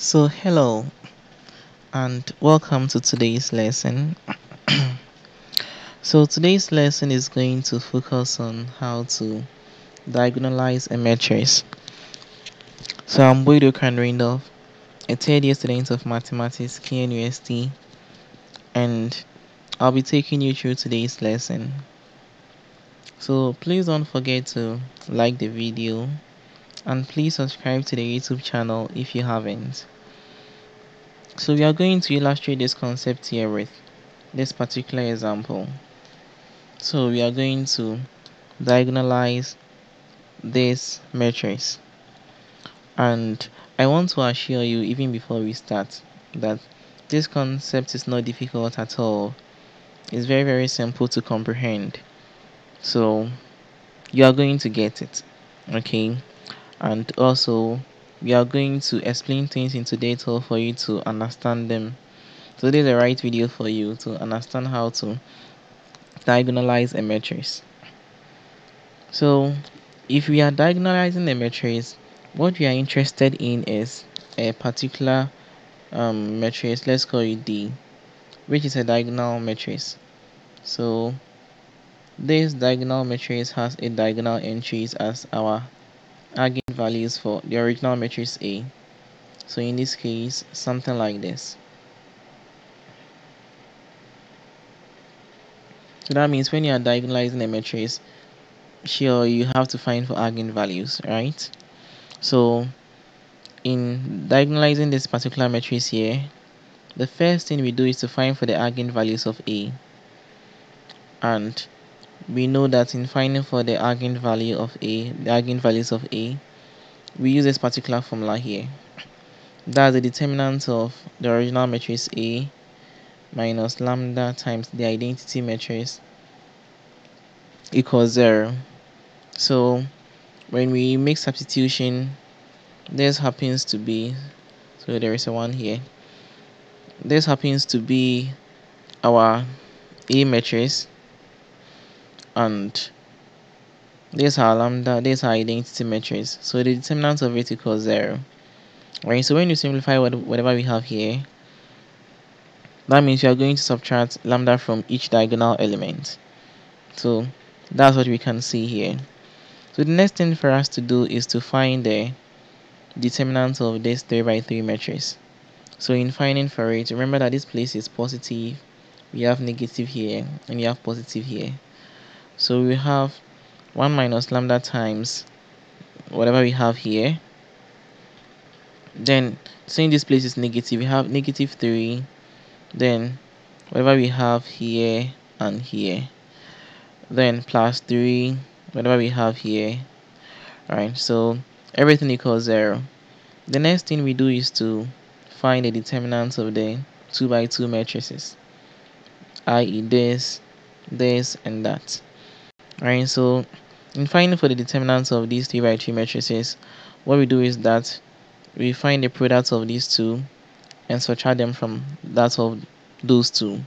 So hello and welcome to today's lesson. so today's lesson is going to focus on how to diagonalize a matrix. So I'm Boadu Reindolf, a third year student of mathematics KNUST and I'll be taking you through today's lesson. So please don't forget to like the video and please subscribe to the YouTube channel if you haven't. So we are going to illustrate this concept here with this particular example. So we are going to diagonalize this matrix and I want to assure you even before we start that this concept is not difficult at all. It's very very simple to comprehend. So you are going to get it. Okay? And also we are going to explain things into detail for you to understand them. So this is the right video for you to understand how to diagonalize a matrix. So if we are diagonalizing a matrix, what we are interested in is a particular um, matrix, let's call it D, which is a diagonal matrix. So this diagonal matrix has a diagonal entries as our eigenvalues for the original matrix A. So in this case, something like this. So that means when you are diagonalizing a matrix, sure you have to find for eigenvalues, right? So in diagonalizing this particular matrix here, the first thing we do is to find for the eigenvalues of A. And we know that in finding for the eigenvalue of A, the eigenvalues of A, we use this particular formula here. That's the determinant of the original matrix A minus lambda times the identity matrix equals 0. So when we make substitution, this happens to be, so there is a 1 here. This happens to be our A matrix and this our lambda, this our identity matrix. So the determinant of it equals 0. Right, so when you simplify whatever we have here, that means you are going to subtract lambda from each diagonal element. So that's what we can see here. So the next thing for us to do is to find the determinant of this 3 by 3 matrix. So in finding for it, remember that this place is positive, we have negative here, and we have positive here. So we have 1 minus lambda times whatever we have here. Then saying this place is negative, we have negative 3. Then whatever we have here and here. Then plus 3, whatever we have here. Alright, so everything equals 0. The next thing we do is to find the determinants of the 2 by 2 matrices, i.e. this, this, and that. Alright, so in finding for the determinants of these 3 by 3 matrices, what we do is that we find the product of these two and subtract them from that of those two.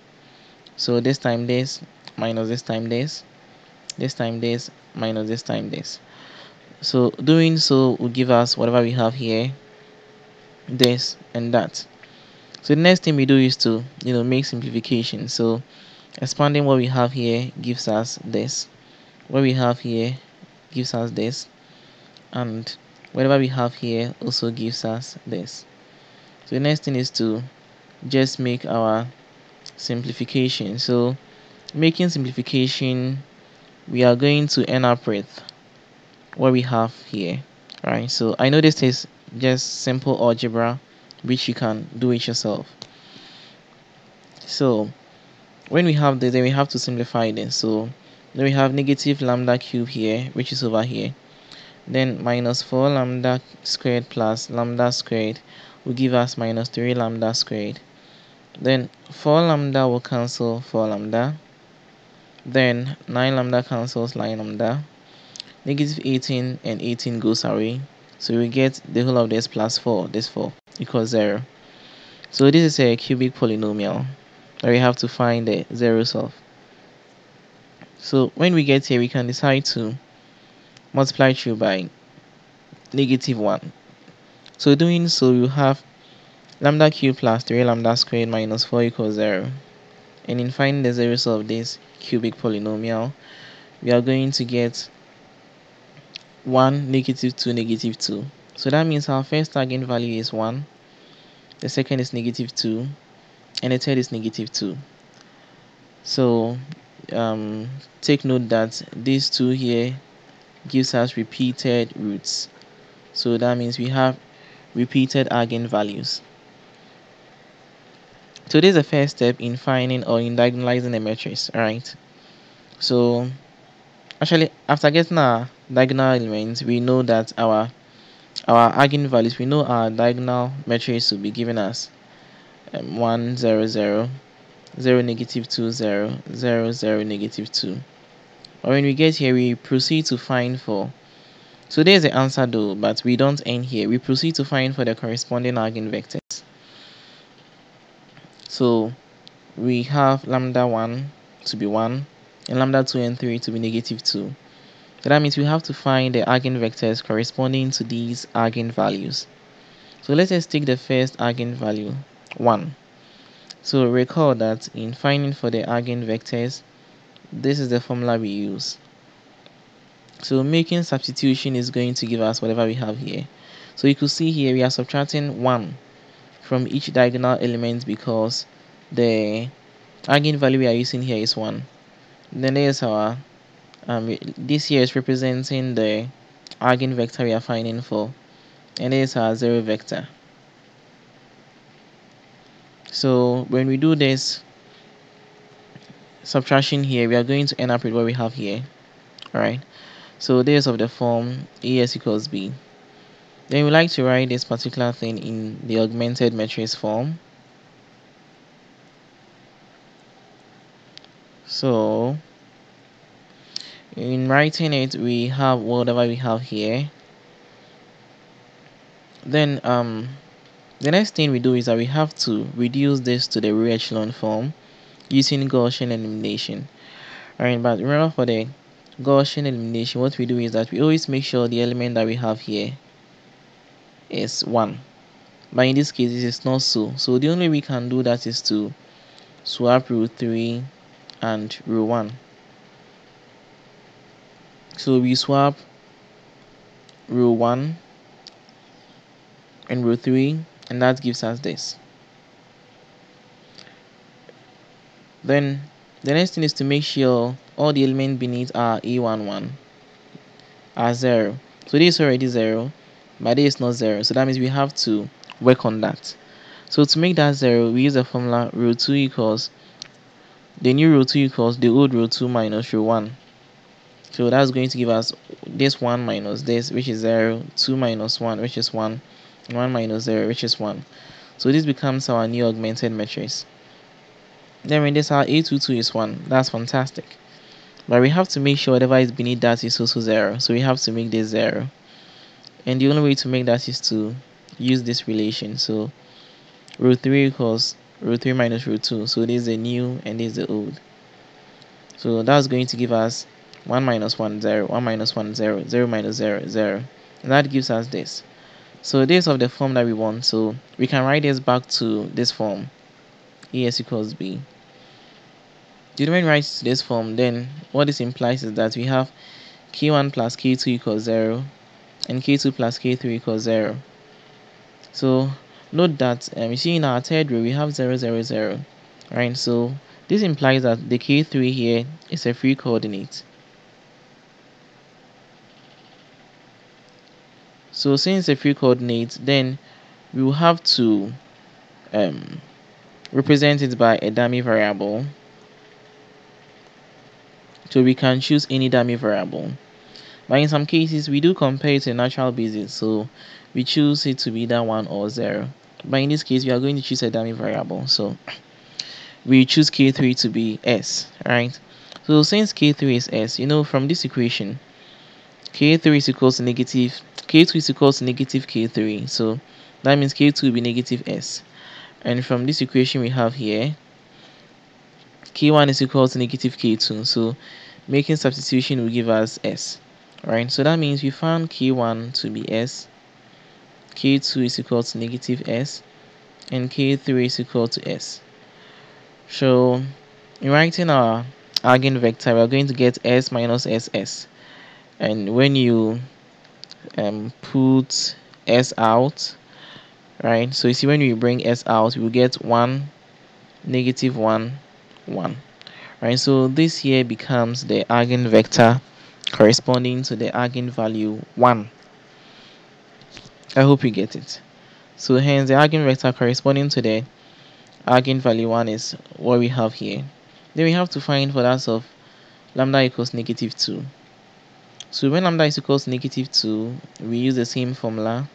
So this time this minus this time this, this time this minus this time this. So doing so will give us whatever we have here, this and that. So the next thing we do is to you know make simplification. So expanding what we have here gives us this what we have here gives us this and whatever we have here also gives us this. So the next thing is to just make our simplification. So making simplification we are going to end up with what we have here right? So i know this is just simple algebra which you can do it yourself. So when we have this then we have to simplify this. So then we have negative lambda cube here which is over here. Then minus 4 lambda squared plus lambda squared will give us minus 3 lambda squared. Then 4 lambda will cancel 4 lambda. Then 9 lambda cancels 9 lambda. Negative 18 and 18 goes away. So we get the whole of this plus 4 this 4 equals 0 so this is a cubic polynomial that we have to find the zeros of so when we get here, we can decide to multiply through by negative 1. So doing so, you have lambda cubed plus 3 lambda squared minus 4 equals 0. And in finding the zeros of this cubic polynomial, we are going to get 1, negative 2, negative 2. So that means our first eigenvalue is 1, the second is negative 2, and the third is negative 2. So um, take note that these two here gives us repeated roots. So that means we have repeated eigenvalues. So this is the first step in finding or in diagonalizing a matrix, alright? So actually after getting our diagonal elements, we know that our our eigenvalues, we know our diagonal matrix will be given us um, 1, 0, 0, 0, negative 2, 0, 0, 0, negative 2. Or when we get here, we proceed to find for so there's the answer though, but we don't end here. We proceed to find for the corresponding eigenvectors. So we have lambda 1 to be 1 and lambda 2 and 3 to be negative 2. So that means we have to find the eigenvectors corresponding to these eigenvalues. So let's just take the first eigenvalue 1. So recall that in finding for the eigenvectors, this is the formula we use. So making substitution is going to give us whatever we have here. So you could see here we are subtracting 1 from each diagonal element because the eigenvalue we are using here is 1. Then there's our, um, this here is representing the eigenvector we are finding for. And there's our 0 vector. So when we do this subtraction here, we are going to end up with what we have here. Alright. So this of the form AS equals B. Then we like to write this particular thing in the augmented matrix form. So in writing it, we have whatever we have here. Then um, the next thing we do is that we have to reduce this to the row echelon form using Gaussian elimination. Alright, but remember for the Gaussian elimination, what we do is that we always make sure the element that we have here is 1. But in this case, it is not so. So the only way we can do that is to swap row 3 and row 1. So we swap row 1 and row 3 and that gives us this. Then the next thing is to make sure all the elements beneath are A11 are 0. So this is already 0, but this is not 0. So that means we have to work on that. So to make that 0, we use the formula row 2 equals the new row 2 equals the old row 2 minus row 1. So that's going to give us this 1 minus this, which is 0, 2 minus 1, which is 1, 1 minus 0, which is 1. So this becomes our new augmented matrix. Then when this our A22 is 1, that's fantastic. But we have to make sure whatever is beneath that is also 0. So we have to make this 0. And the only way to make that is to use this relation. So row 3 equals row 3 minus row 2. So this is the new and this is the old. So that's going to give us 1 minus 1, 0, 1 minus 1, 0, 0 minus 0, 0. And that gives us this. So this of the form that we want. So we can write this back to this form. ES equals B. The domain writes to this form, then what this implies is that we have k1 plus k2 equals 0 and k2 plus k3 equals 0. So note that um, you see in our third row we have 0, 0, 0, right? So this implies that the k3 here is a free coordinate. So since a free coordinate, then we will have to um, represent it by a dummy variable. So we can choose any dummy variable. But in some cases we do compare it to a natural basis. So we choose it to be that one or zero. But in this case we are going to choose a dummy variable. So we choose k3 to be s right? So since k3 is s you know from this equation k3 is equal to negative k2 is equal to negative k3 so that means k2 will be negative s and from this equation we have here k1 is equal to negative k2 so making substitution will give us s right so that means we found k1 to be s k2 is equal to negative s and k3 is equal to s. So in writing our eigenvector, we are going to get s minus ss. And when you um, put s out, right? So you see when we bring s out, we get 1, negative 1, 1. Right, so this here becomes the eigenvector corresponding to the eigenvalue 1. I hope you get it. So hence the eigenvector corresponding to the eigenvalue 1 is what we have here. Then we have to find for that of lambda equals negative 2. So when lambda is equals negative 2, we use the same formula.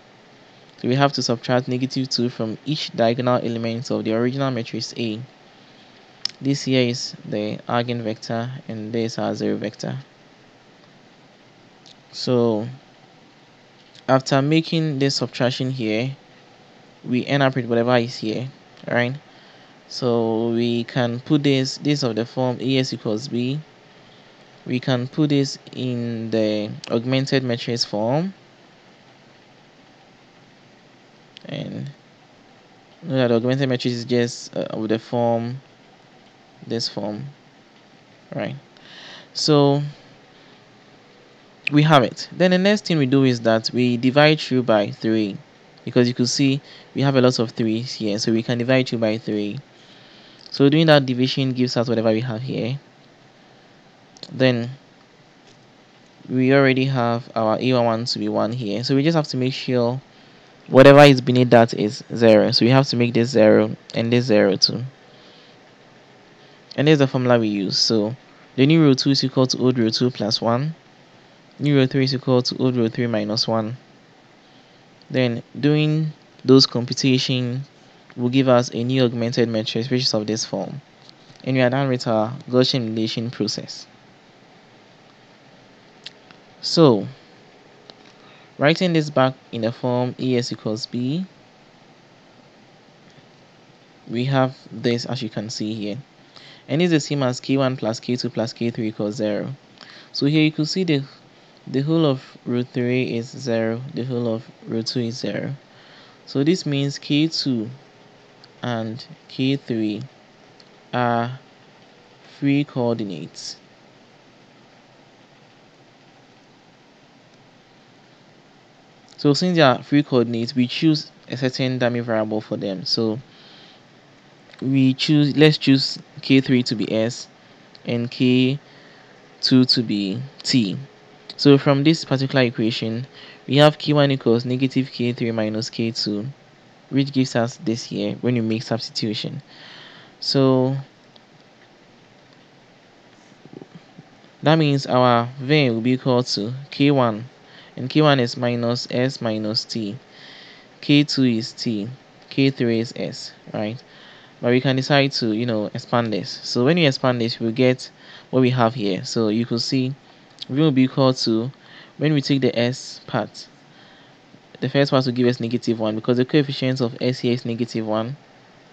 So we have to subtract negative 2 from each diagonal element of the original matrix A. This here is the eigenvector and this is our zero vector. So after making this subtraction here, we end up with whatever is here, right? So we can put this this of the form AS equals B we can put this in the augmented matrix form. And know that augmented matrix is just uh, the form this form right? So we have it. Then the next thing we do is that we divide through by 3 because you can see we have a lot of 3's here so we can divide through by 3 so doing that division gives us whatever we have here then we already have our a11 to be 1 here. So we just have to make sure whatever is beneath that is 0 so we have to make this 0 and this 0 too. And there's the formula we use. So the new row 2 is equal to old row 2 plus 1 new row 3 is equal to old row 3 minus 1 then doing those computation will give us a new augmented matrix which is of this form. And we are done with our Gaussian elimination process so, writing this back in the form ES equals B, we have this as you can see here. And it's the same as K1 plus K2 plus K3 equals 0. So here you can see the, the whole of root 3 is 0, the whole of root 2 is 0. So this means K2 and K3 are free coordinates. So since they are free coordinates, we choose a certain dummy variable for them. So we choose, let's choose k3 to be s and k2 to be t. So from this particular equation, we have k1 equals negative k3 minus k2, which gives us this here when you make substitution. So that means our v will be equal to k1 and k1 is minus s minus t. K2 is t. K3 is s right? But we can decide to you know expand this. So when you expand this we'll get what we have here. So you can see v will be equal to when we take the s part the first part will give us negative 1 because the coefficient of s here is negative 1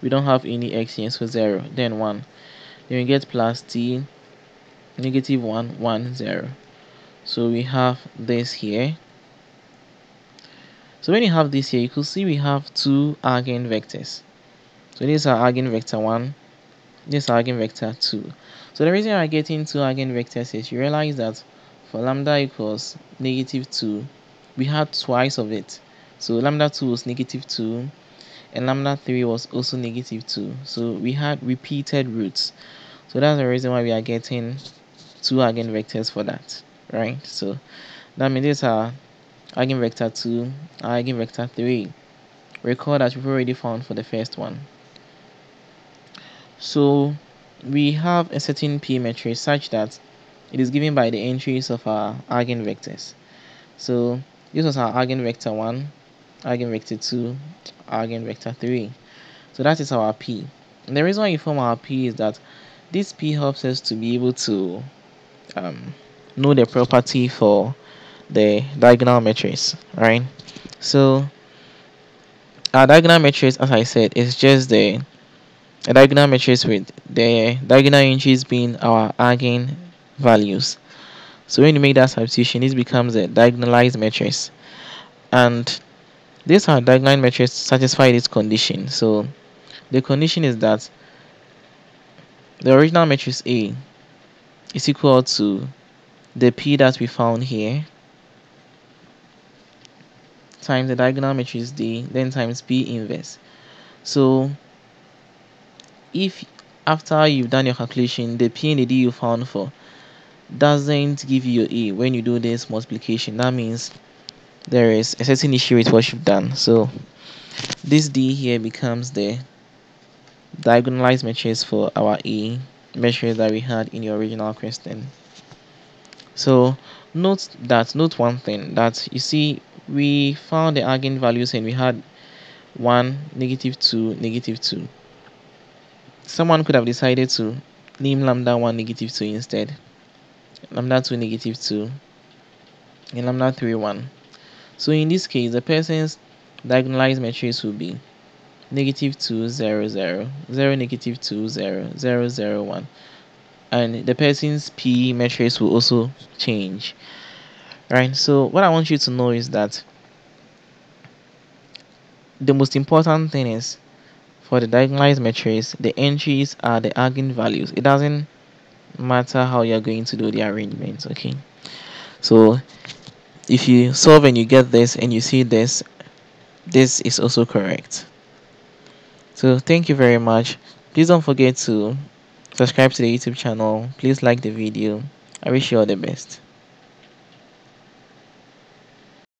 we don't have any x here so 0 then 1 then we get plus t negative 1 1 0 so we have this here. So when you have this here you can see we have two eigenvectors so this is our eigenvector 1 this is our eigenvector 2 so the reason I'm getting two eigenvectors is you realize that for lambda equals negative 2 we had twice of it. So lambda 2 was negative 2 and lambda 3 was also negative 2 so we had repeated roots. So that's the reason why we are getting two eigenvectors for that right? So that means this are eigenvector 2 eigenvector 3 recall that we've already found for the first one. So we have a certain p matrix such that it is given by the entries of our eigenvectors so this was our eigenvector 1 eigenvector 2 eigenvector 3 so that is our p. And the reason why you form our p is that this p helps us to be able to um, know the property for the diagonal matrix right? So our diagonal matrix as i said is just the a diagonal matrix with the diagonal entries being our eigen values. So when you make that substitution this becomes a diagonalized matrix. And this our diagonal matrix satisfy this condition. So the condition is that the original matrix A is equal to the P that we found here. Times the diagonal matrix D then times P inverse. So if after you've done your calculation the P and the D you found for doesn't give you your A when you do this multiplication that means there is a certain issue with what you've done. So this D here becomes the diagonalized matrix for our A measure that we had in the original question so note that note one thing that you see we found the eigenvalues and we had 1 negative 2 negative 2 someone could have decided to name lambda 1 negative 2 instead. Lambda 2 negative 2 and lambda 3 1 so in this case the person's diagonalized matrix will be negative 2 0 0 0 negative 2 0 0 0 1 and the person's p matrix will also change right? So what i want you to know is that the most important thing is for the diagonalized matrix the entries are the eigenvalues it doesn't matter how you're going to do the arrangements okay? So if you solve and you get this and you see this this is also correct. So thank you very much. Please don't forget to subscribe to the youtube channel. Please like the video. I wish you all the best